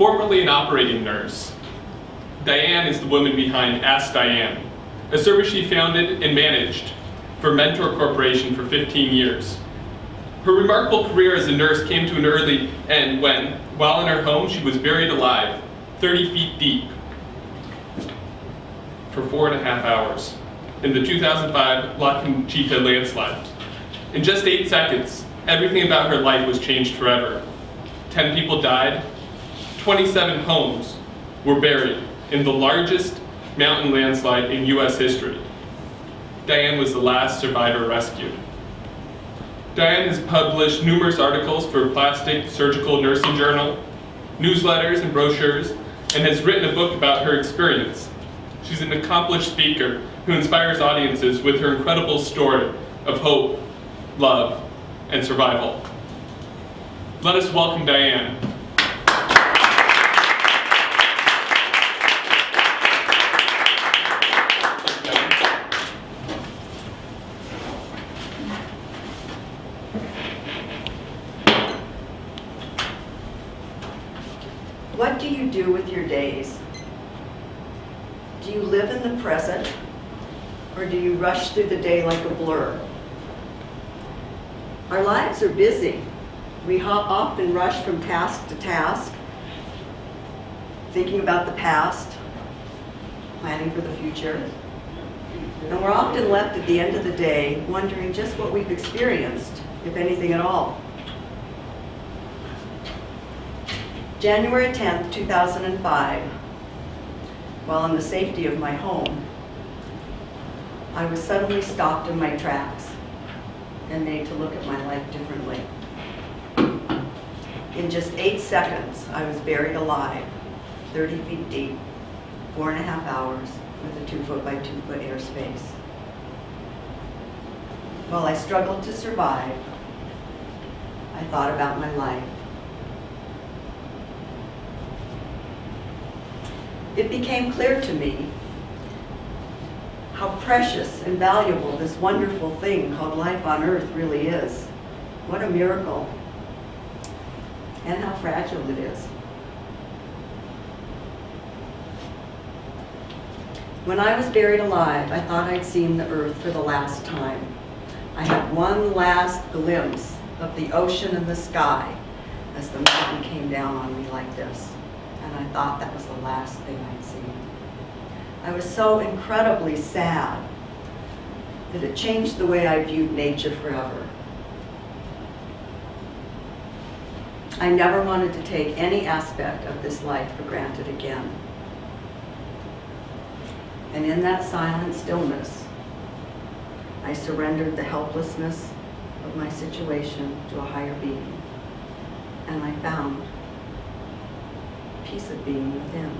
Formerly an operating nurse, Diane is the woman behind Ask Diane, a service she founded and managed for Mentor Corporation for 15 years. Her remarkable career as a nurse came to an early end when, while in her home, she was buried alive, 30 feet deep, for four and a half hours in the 2005 La Conchita landslide. In just eight seconds, everything about her life was changed forever. 10 people died, 27 homes were buried in the largest mountain landslide in US history. Diane was the last survivor rescued. Diane has published numerous articles for Plastic Surgical Nursing Journal, newsletters and brochures, and has written a book about her experience. She's an accomplished speaker who inspires audiences with her incredible story of hope, love, and survival. Let us welcome Diane. What do you do with your days? Do you live in the present or do you rush through the day like a blur? Our lives are busy. We ho- and rush from task to task, thinking about the past, planning for the future. And we're often left at the end of the day wondering just what we've experienced, if anything at all. January 10th, 2005, while in the safety of my home, I was suddenly stopped in my tracks and made to look at my life differently. In just eight seconds, I was buried alive, 30 feet deep, four and a half hours with a two foot by two foot airspace. While I struggled to survive, I thought about my life. It became clear to me how precious and valuable this wonderful thing called life on earth really is. What a miracle. And how fragile it is. When I was buried alive, I thought I'd seen the earth for the last time. I had one last glimpse of the ocean and the sky as the mountain came down on me like this. And I thought that was the last thing I'd seen. I was so incredibly sad that it changed the way I viewed nature forever. I never wanted to take any aspect of this life for granted again. And in that silent stillness, I surrendered the helplessness of my situation to a higher being. And I found peace of being within.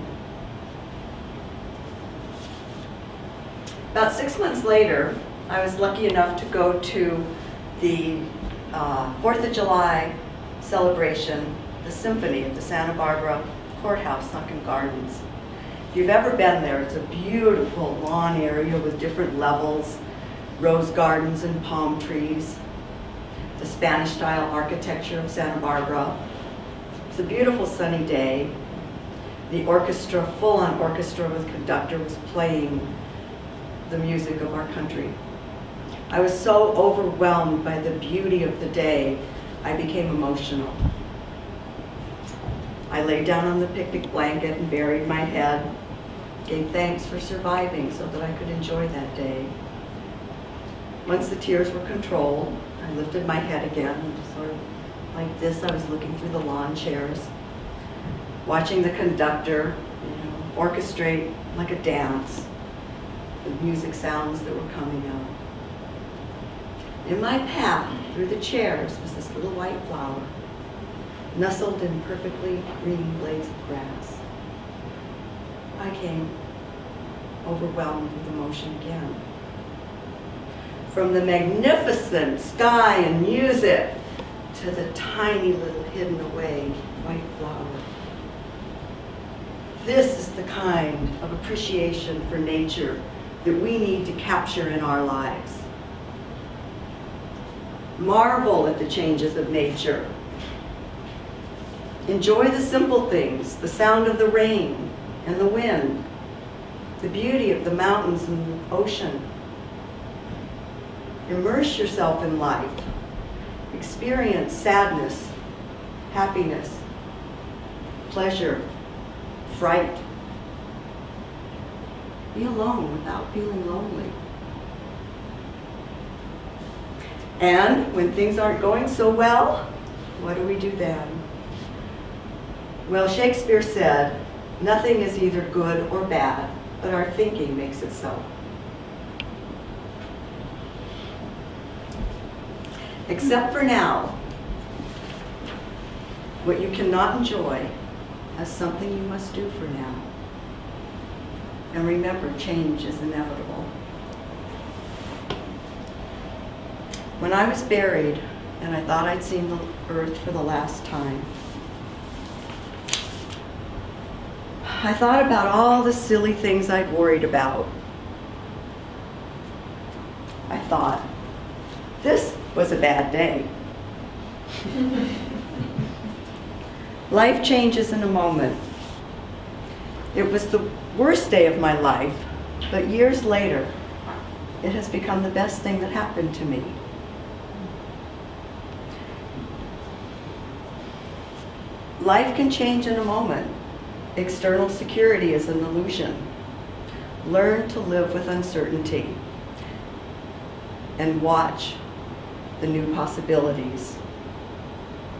About six months later, I was lucky enough to go to the uh, Fourth of July celebration, the symphony at the Santa Barbara Courthouse Sunken Gardens. If you've ever been there, it's a beautiful lawn area with different levels, rose gardens and palm trees, the Spanish-style architecture of Santa Barbara. It's a beautiful sunny day. The orchestra, full-on orchestra with conductor was playing the music of our country. I was so overwhelmed by the beauty of the day, I became emotional. I lay down on the picnic blanket and buried my head, gave thanks for surviving so that I could enjoy that day. Once the tears were controlled, I lifted my head again sort of like this, I was looking through the lawn chairs, watching the conductor orchestrate like a dance the music sounds that were coming out. In my path through the chairs was this little white flower, nestled in perfectly green blades of grass. I came overwhelmed with emotion again. From the magnificent sky and music to the tiny little hidden away white flower. This is the kind of appreciation for nature that we need to capture in our lives. Marvel at the changes of nature. Enjoy the simple things, the sound of the rain and the wind, the beauty of the mountains and the ocean. Immerse yourself in life. Experience sadness, happiness, pleasure, fright. Be alone without feeling lonely. And when things aren't going so well, what do we do then? Well, Shakespeare said, nothing is either good or bad, but our thinking makes it so. Except for now, what you cannot enjoy as something you must do for now. And remember, change is inevitable. When I was buried and I thought I'd seen the earth for the last time, I thought about all the silly things I'd worried about. I thought, this was a bad day. life changes in a moment. It was the worst day of my life, but years later, it has become the best thing that happened to me. Life can change in a moment. External security is an illusion. Learn to live with uncertainty and watch the new possibilities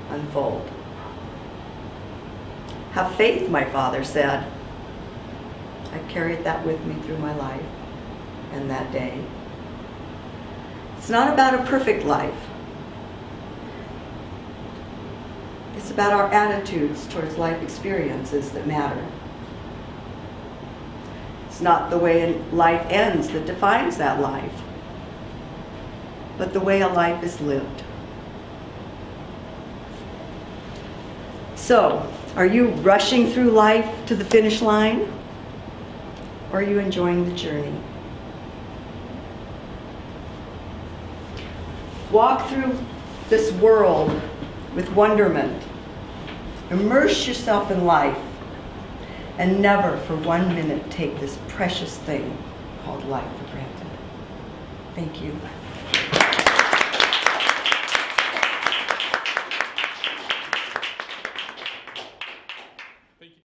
unfold. Have faith, my father said. I've carried that with me through my life and that day. It's not about a perfect life. It's about our attitudes towards life experiences that matter. It's not the way life ends that defines that life, but the way a life is lived. So, are you rushing through life to the finish line? Or are you enjoying the journey? Walk through this world with wonderment. Immerse yourself in life and never for one minute take this precious thing called life for granted. Thank you.